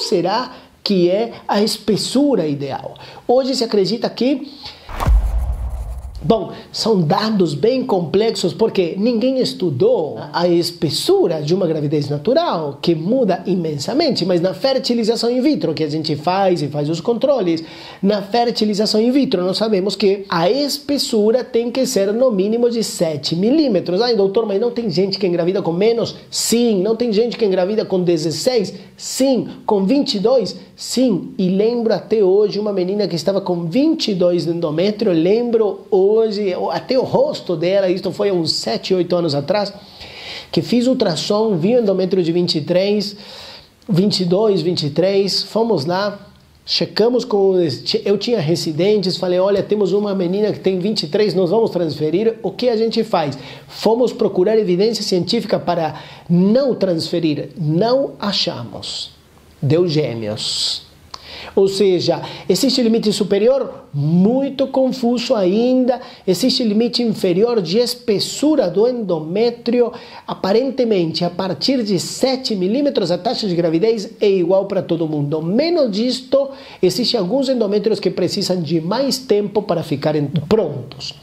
será que é a espessura ideal? Hoje se acredita que Bom, são dados bem complexos porque ninguém estudou a espessura de uma gravidez natural, que muda imensamente, mas na fertilização in vitro, que a gente faz e faz os controles, na fertilização in vitro nós sabemos que a espessura tem que ser no mínimo de 7 milímetros. Ai, doutor, mas não tem gente que engravida com menos? Sim. Não tem gente que engravida com 16? Sim. Com 22? Sim. E lembro até hoje uma menina que estava com 22 de endométrio, lembro hoje hoje, até o rosto dela, isso foi uns 7, 8 anos atrás, que fiz ultrassom, vi o endométrio de 23, 22, 23, fomos lá, checamos com. Eu tinha residentes, falei: olha, temos uma menina que tem 23, nós vamos transferir. O que a gente faz? Fomos procurar evidência científica para não transferir. Não achamos. Deu gêmeos. Ou seja, existe limite superior? Muito confuso ainda. Existe limite inferior de espessura do endométrio. Aparentemente, a partir de 7 milímetros, a taxa de gravidez é igual para todo mundo. Menos disto, existem alguns endométrios que precisam de mais tempo para ficarem prontos.